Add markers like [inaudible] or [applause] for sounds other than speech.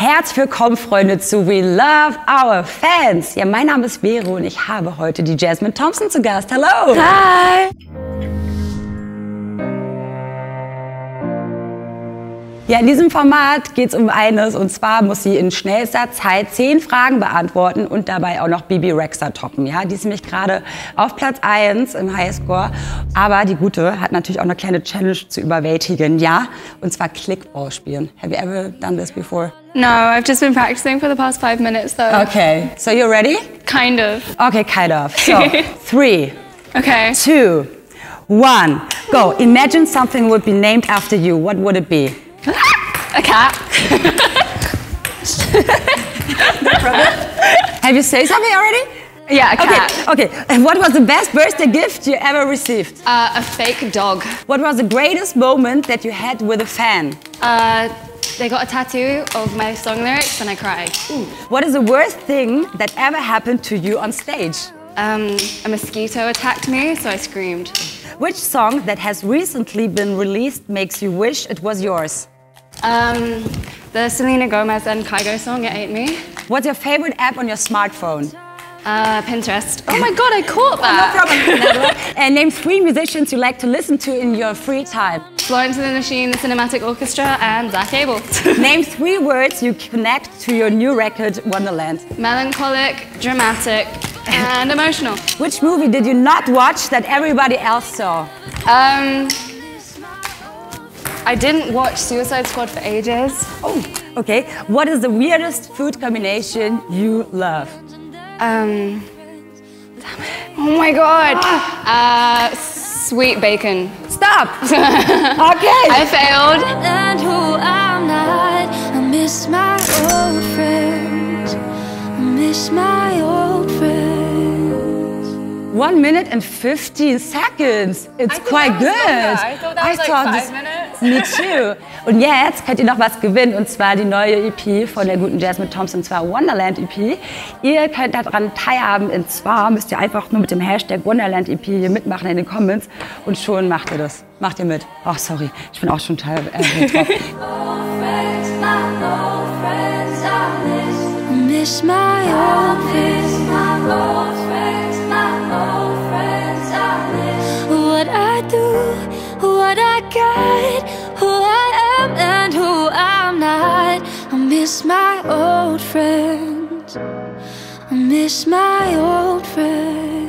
Herzlich willkommen, Freunde, zu We Love Our Fans. Ja, mein Name ist Vero und ich habe heute die Jasmine Thompson zu Gast. Hallo. Hi. Ja, in diesem Format geht es um eines und zwar muss sie in schnellster Zeit zehn Fragen beantworten und dabei auch noch Bibi Rexa toppen. Ja, die ist nämlich gerade auf Platz 1 im Highscore. Aber die Gute hat natürlich auch eine kleine Challenge zu überwältigen. Ja, und zwar Clickball spielen. Have you ever done this before? No, I've just been practicing for the past five minutes though. Okay, so you're ready? Kind of. Okay, kind of. So, [laughs] three, Okay. two, one, go. Imagine something would be named after you. What would it be? A cat. [laughs] Have you said something already? Yeah, a cat. Okay, okay. And what was the best birthday gift you ever received? Uh, a fake dog. What was the greatest moment that you had with a fan? Uh, they got a tattoo of my song lyrics and I cried. What is the worst thing that ever happened to you on stage? Um, a mosquito attacked me, so I screamed. Which song that has recently been released makes you wish it was yours? Um, the Selena Gomez and Kygo song, It Ain't Me. What's your favorite app on your smartphone? Uh, Pinterest. Oh my god, I caught that. No problem. [laughs] and name three musicians you like to listen to in your free time. Florence and the Machine, the Cinematic Orchestra, and Black Abel. [laughs] Name three words you connect to your new record, Wonderland. Melancholic, dramatic, and emotional. Which movie did you not watch that everybody else saw? Um, I didn't watch Suicide Squad for ages. Oh, okay. What is the weirdest food combination you love? Um, oh my god. Uh, sweet bacon. Stop. [laughs] okay. I failed. and who I'm not. I miss my old friends. I miss my old friends. One minute and 15 seconds. It's quite good. I thought that was like thought five this- minutes. Me too. Und jetzt könnt ihr noch was gewinnen und zwar die neue EP von der guten Jasmine Thompson, und zwar Wonderland EP. Ihr könnt daran teilhaben und zwar müsst ihr einfach nur mit dem Hashtag Wonderland EP hier mitmachen in den Comments und schon macht ihr das. Macht ihr mit. Oh, sorry, ich bin auch schon teil äh. [laughs] What I do, what I got, miss my old friends. I miss my old friends.